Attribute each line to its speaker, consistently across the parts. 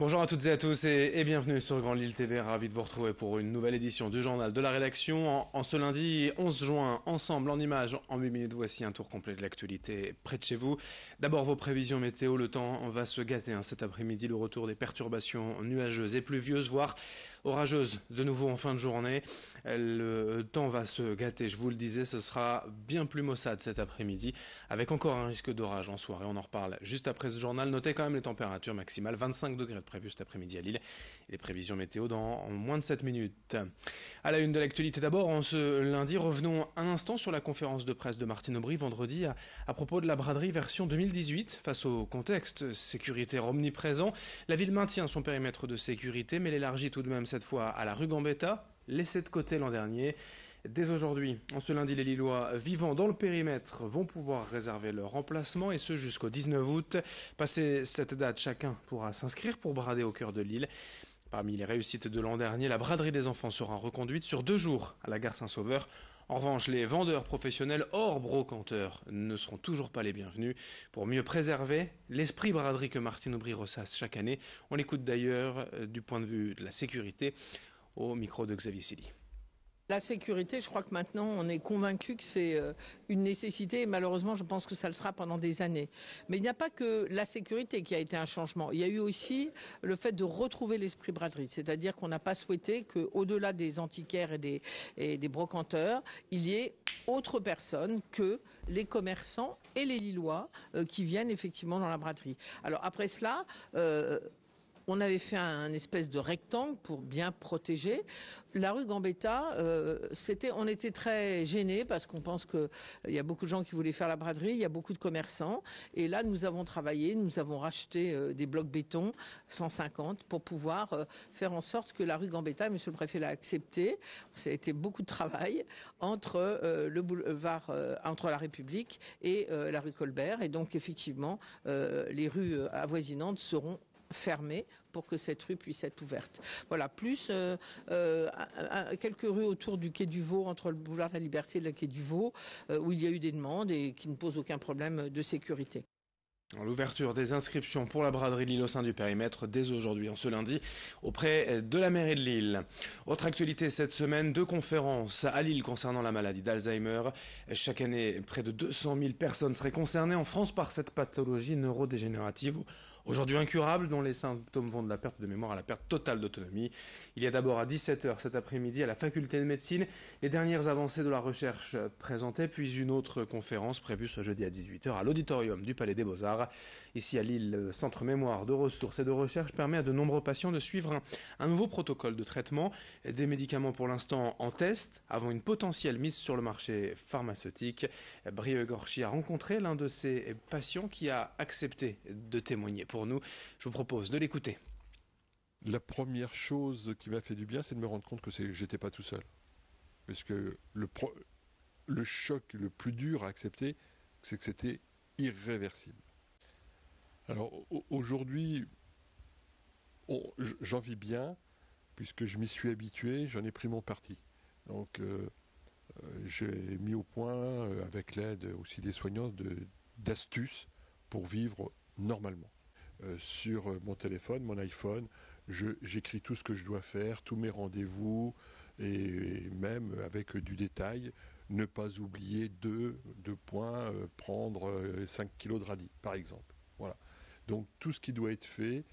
Speaker 1: Bonjour à toutes et à tous et, bienvenue sur Grand Lille TV, ravi de vous retrouver pour une nouvelle édition du journal de la rédaction. En, ce lundi 11 juin, ensemble en images, en 8 minutes, voici un tour complet de l'actualité près de chez vous. D'abord vos prévisions météo, le temps va se gâter hein, cet après-midi, le retour des perturbations nuageuses et pluvieuses, voire orageuses de nouveau en fin de journée. Le temps va se gâter, je vous le disais, ce sera bien plus maussade cet après-midi, avec encore un risque d'orage en soirée. On en reparle juste après ce journal. Notez quand même les températures maximales, 25 degrés prévu cet après-midi à Lille. les prévisions météo dans moins de 7 minutes. À la une de l'actualité d'abord, en ce lundi, revenons un instant sur la conférence de presse de Martine Aubry vendredi à, propos de la braderie version 2018. Face au contexte sécuritaire omniprésent, la ville maintient son périmètre de sécurité, mais l'élargit tout de même cette fois à la rue Gambetta, laissée de côté l'an dernier. Dès aujourd'hui, en ce lundi, les Lillois vivant dans le périmètre vont pouvoir réserver leur emplacement et ce jusqu'au 19 août. Passé cette date, chacun pourra s'inscrire pour brader au cœur de l'île. Parmi les réussites de l'an dernier, la braderie des enfants sera reconduite sur deux jours à la gare Saint-Sauveur. En revanche, les vendeurs professionnels hors brocanteurs ne seront toujours pas les bienvenus. Pour mieux préserver l'esprit braderie que Martine Aubry ressasse chaque année, on l'écoute d'ailleurs euh, du point de vue de la sécurité au micro de Xavier Silly.
Speaker 2: La sécurité, je crois que maintenant on est convaincu que c'est euh, une nécessité et malheureusement je pense que ça le sera pendant des années. Mais il n'y a pas que la sécurité qui a été un changement. Il y a eu aussi le fait de retrouver l'esprit braderie. C'est-à-dire qu'on n'a pas souhaité qu'au-delà des antiquaires et des, et des brocanteurs, il y ait autre personne que les commerçants et les Lillois euh, qui viennent effectivement dans la braderie. Alors après cela, euh, on avait fait un, espèce de rectangle pour bien protéger. La rue Gambetta, euh, on était très gênés parce qu'on pense qu'il y a beaucoup de gens qui voulaient faire la braderie, il y a beaucoup de commerçants. Et là, nous avons travaillé, nous avons racheté euh, des blocs béton 150 pour pouvoir euh, faire en sorte que la rue Gambetta, Monsieur le Préfet l'a accepté. Ça a été beaucoup de travail entre le boulevard, entre la République et la rue Colbert. Et donc, effectivement, les rues avoisinantes seront fermée pour que cette rue puisse être ouverte. Voilà, plus euh, euh, quelques rues autour du quai du Vau, entre le boulevard de la Liberté et le quai du Vau, euh, où il y a eu des demandes et qui ne posent aucun problème de sécurité.
Speaker 1: L'ouverture des inscriptions pour la braderie de Lille au sein du périmètre dès aujourd'hui, en ce lundi, auprès de la mairie de Lille. Autre actualité cette semaine, deux conférences à Lille concernant la maladie d'Alzheimer. Chaque année, près de 200 000 personnes seraient concernées en France par cette pathologie neurodégénérative aujourd'hui incurable, dont les symptômes vont de la perte de mémoire à la perte totale d'autonomie. Il y a d'abord à 17h cet après-midi à la faculté de médecine les dernières avancées de la recherche présentées, puis une autre conférence prévue ce jeudi à 18h à l'auditorium du Palais des Beaux-Arts. Ici à Lille, le Centre Mémoire de ressources et de recherche permet à de nombreux patients de suivre un, nouveau protocole de traitement, des médicaments pour l'instant en test, avant une potentielle mise sur le marché pharmaceutique. Brieux Gorchi a rencontré l'un de ces patients qui a accepté de témoigner nous. Je vous propose de l'écouter.
Speaker 3: La première chose qui m'a fait du bien, c'est de me rendre compte que j'étais pas tout seul. Parce que le, le choc le plus dur à accepter, c'est que c'était irréversible. Alors aujourd'hui, j'en vis bien, puisque je m'y suis habitué, j'en ai pris mon parti. Donc euh, euh, j'ai mis au point, euh, avec l'aide aussi des soignants, d'astuces pour vivre normalement. Sur mon téléphone, mon iPhone, j'écris tout ce que je dois faire, tous mes rendez-vous, et, même avec du détail, ne pas oublier deux, deux points, prendre 5 kilos de radis, par exemple. Voilà. Donc tout ce qui doit être fait,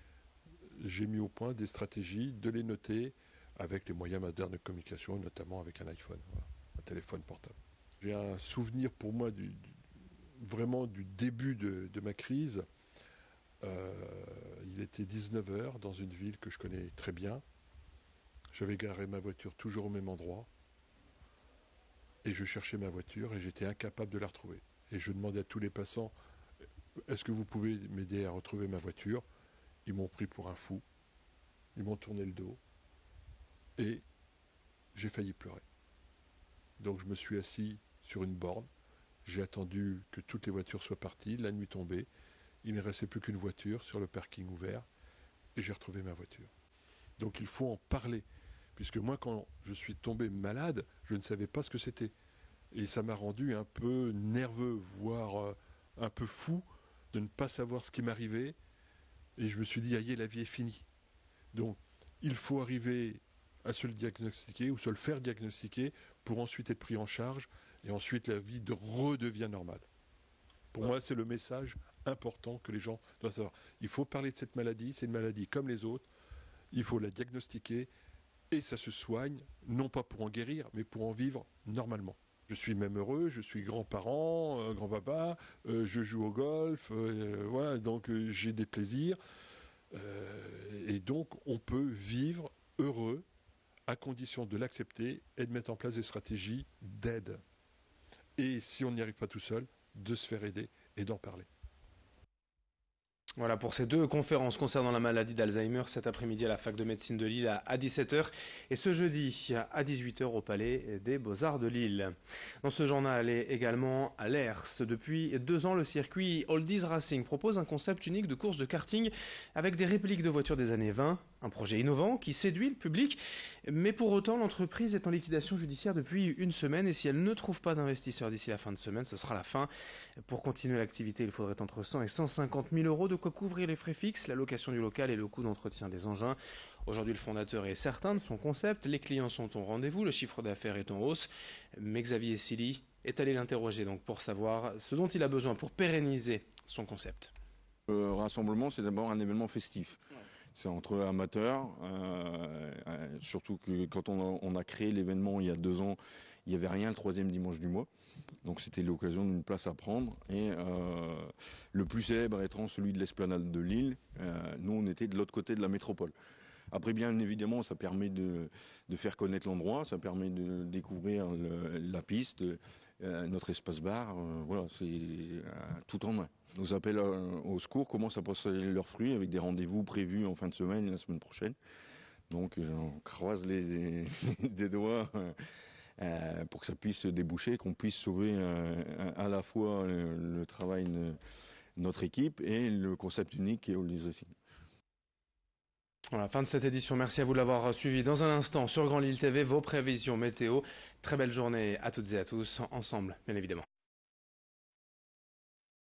Speaker 3: j'ai mis au point des stratégies, de les noter avec les moyens modernes de communication, notamment avec un iPhone, un téléphone portable. J'ai un souvenir pour moi vraiment du début de, ma crise. Euh, il était 19h dans une ville que je connais très bien. J'avais garé ma voiture toujours au même endroit. Et je cherchais ma voiture et j'étais incapable de la retrouver. Et je demandais à tous les passants est-ce que vous pouvez m'aider à retrouver ma voiture? Ils m'ont pris pour un fou. Ils m'ont tourné le dos. Et j'ai failli pleurer. Donc je me suis assis sur une borne. J'ai attendu que toutes les voitures soient parties. La nuit tombée. Il ne restait plus qu'une voiture sur le parking ouvert. Et j'ai retrouvé ma voiture. Donc il faut en parler. Puisque moi, quand je suis tombé malade, je ne savais pas ce que c'était. Et ça m'a rendu un peu nerveux, voire euh, un peu fou de ne pas savoir ce qui m'arrivait. Et je me suis dit, aïe, la vie est finie. Donc, il faut arriver à se le diagnostiquer ou se le faire diagnostiquer pour ensuite être pris en charge et ensuite la vie de redevient normale. Pour moi, c'est le message important que les gens doivent savoir. Il faut parler de cette maladie, c'est une maladie comme les autres, il faut la diagnostiquer et ça se soigne, non pas pour en guérir, mais pour en vivre normalement. Je suis même heureux, je suis grand-parent, euh, grand-papa, euh, je joue au golf, euh, voilà, donc j'ai des plaisirs. et donc on peut vivre heureux à condition de l'accepter et de mettre en place des stratégies d'aide. Et si on n'y arrive pas tout seul, de se faire aider et d'en parler.
Speaker 1: Voilà pour ces deux conférences concernant la maladie d'Alzheimer cet après-midi à la fac de médecine de Lille à 17h et ce jeudi à 18h au palais des Beaux-Arts de Lille. Dans ce journal est également à l'ERS. Depuis deux ans, le circuit Oldies Racing propose un concept unique de course de karting avec des répliques de voitures des années 20. Un projet innovant qui séduit le public, mais pour autant l'entreprise est en liquidation judiciaire depuis une semaine et si elle ne trouve pas d'investisseurs d'ici la fin de semaine, ce sera la fin. Pour continuer l'activité, il faudrait entre 100 et 150 000 euros de couvrir les frais fixes, la location du local et le coût d'entretien des engins. Aujourd'hui, le fondateur est certain de son concept, les clients sont au rendez-vous, le chiffre d'affaires est en hausse, mais Xavier Silly est allé l'interroger donc pour savoir ce dont il a besoin pour pérenniser son concept.
Speaker 4: Le rassemblement, c'est d'abord un événement festif. C'est entre amateurs, euh, euh, surtout que quand on a créé l'événement il y a deux ans, il n'y avait rien le troisième dimanche du mois. Donc c'était l'occasion d'une place à prendre. Et euh, le plus célèbre étant celui de l'esplanade de Lille, nous on était de l'autre côté de la métropole. Après, bien évidemment, ça permet de, faire connaître l'endroit, ça permet de découvrir la piste, euh, notre espace bar. voilà, c'est tout en main. Nos appels au secours commencent à passer leurs fruits avec des rendez-vous prévus en fin de semaine et la semaine prochaine. Donc, on croise les, doigts euh, pour que ça puisse se déboucher, qu'on puisse sauver euh, à la fois le, travail de notre équipe et le concept unique qui est All.
Speaker 1: Voilà, fin de cette édition. Merci à vous de l'avoir suivi. Dans un instant, sur Grand Lille TV, vos prévisions météo. Très belle journée à toutes et à tous, ensemble, bien évidemment.